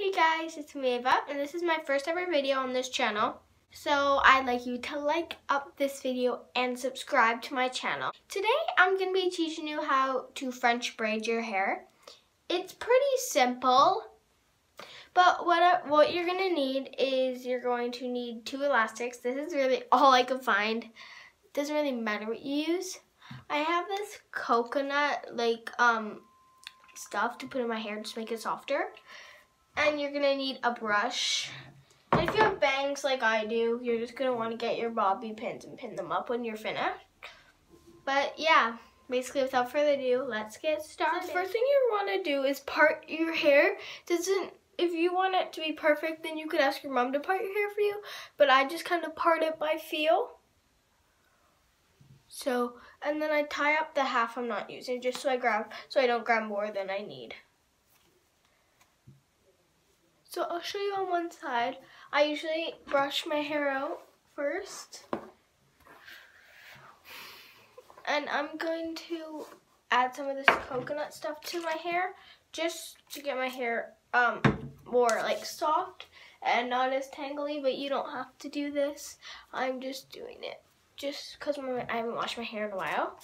Hey guys, it's me Ava, and this is my first ever video on this channel. So I'd like you to like up this video and subscribe to my channel. Today I'm going to be teaching you how to French braid your hair. It's pretty simple, but what, what you're going to need is you're going to need two elastics. This is really all I could find. It doesn't really matter what you use. I have this coconut like um stuff to put in my hair to make it softer. And you're gonna need a brush. And if you have bangs like I do, you're just gonna wanna get your bobby pins and pin them up when you're finished. But yeah, basically without further ado, let's get started. So the first thing you wanna do is part your hair. Doesn't if you want it to be perfect, then you could ask your mom to part your hair for you. But I just kind of part it by feel. So, and then I tie up the half I'm not using just so I grab, so I don't grab more than I need. So I'll show you on one side. I usually brush my hair out first. And I'm going to add some of this coconut stuff to my hair just to get my hair um, more like soft and not as tangly, but you don't have to do this. I'm just doing it just because I haven't washed my hair in a while.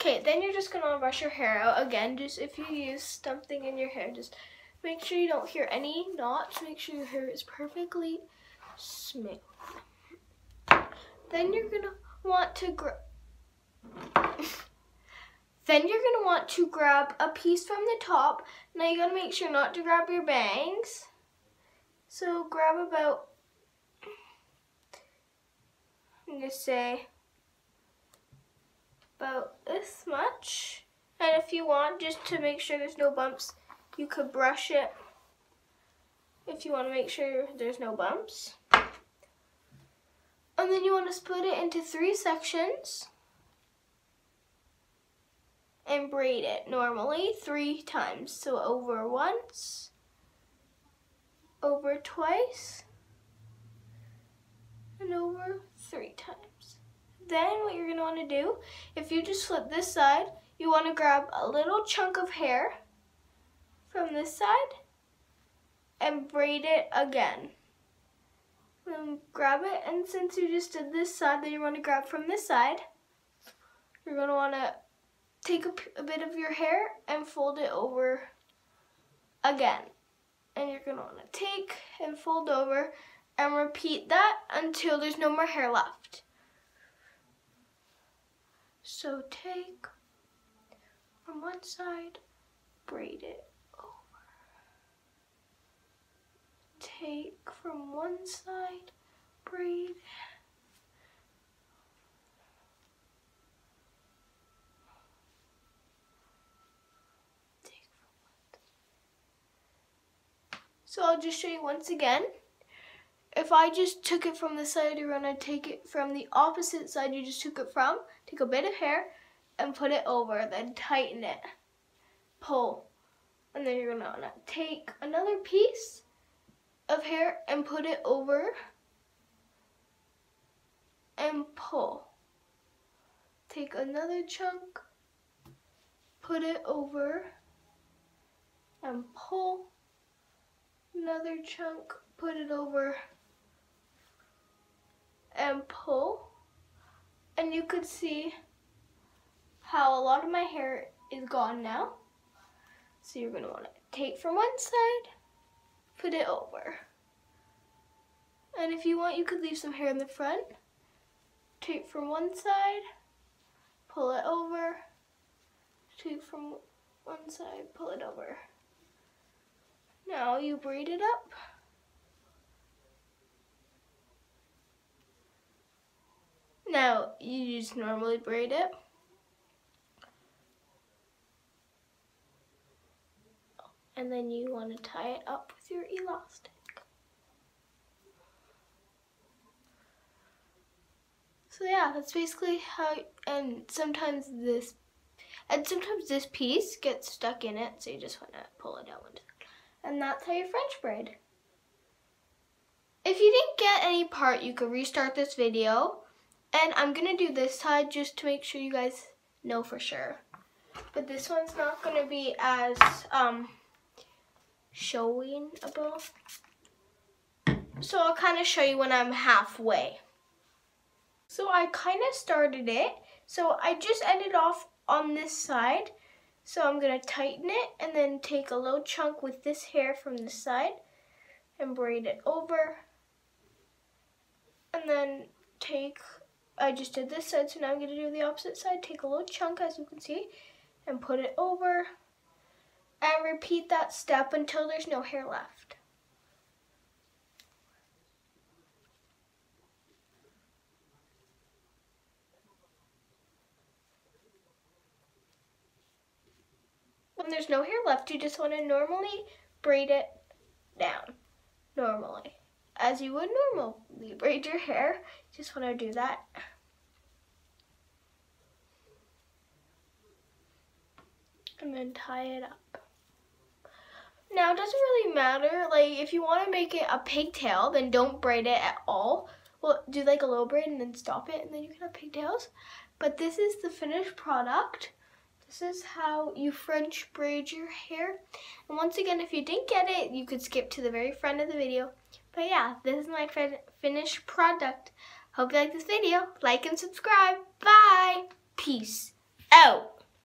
Okay, then you're just gonna brush your hair out again. Just if you use something in your hair, just make sure you don't hear any knots. Make sure your hair is perfectly smooth. Then you're gonna want to grab. Then you're to want to grab a piece from the top. Now you got to make sure not to grab your bangs. So grab about, I'm to say this much. And if you want, just to make sure there's no bumps, you could brush it if you want to make sure there's no bumps. And then you want to split it into three sections and braid it normally three times. So over once, over twice, and over three times. Then what you're going to want to do, if you just flip this side, you want to grab a little chunk of hair from this side and braid it again. Then grab it, and since you just did this side, then you want to grab from this side. You're going to want to take a, a bit of your hair and fold it over again. And you're gonna wanna take and fold over and repeat that until there's no more hair left. So take from one side, braid it over. Take from one side, braid Take. So I'll just show you once again. If I just took it from the side, you're gonna take it from the opposite side you just took it from, take a bit of hair and put it over, then tighten it, pull. And then you're gonna take another piece of hair and put it over and pull. Take another chunk, put it over and pull another chunk, put it over and pull. And you could see how a lot of my hair is gone now. So you're gonna wanna take from one side, put it over. And if you want, you could leave some hair in the front. Take from one side, pull it over, take from one side, pull it over. Now you braid it up. Now you just normally braid it. And then you want to tie it up with your elastic. So yeah, that's basically how, and sometimes this, and sometimes this piece gets stuck in it, so you just want to pull it out and that's how you French braid. If you didn't get any part, you could restart this video. And I'm gonna do this side just to make sure you guys know for sure. But this one's not gonna be as um, showingable. So I'll kind of show you when I'm halfway. So I kind of started it. So I just ended off on this side. So I'm to tighten it and then take a little chunk with this hair from the side and braid it over. And then take, I just did this side, so now I'm going to do the opposite side. Take a little chunk, as you can see, and put it over. And repeat that step until there's no hair left. when there's no hair left, you just want to normally braid it down, normally. As you would normally braid your hair, just want to do that. And then tie it up. Now, it doesn't really matter, like, if you want to make it a pigtail, then don't braid it at all. Well, do like a low braid and then stop it, and then you can have pigtails. But this is the finished product. This is how you French braid your hair. And once again, if you didn't get it, you could skip to the very front of the video. But yeah, this is my finished product. Hope you like this video. Like and subscribe. Bye. Peace out.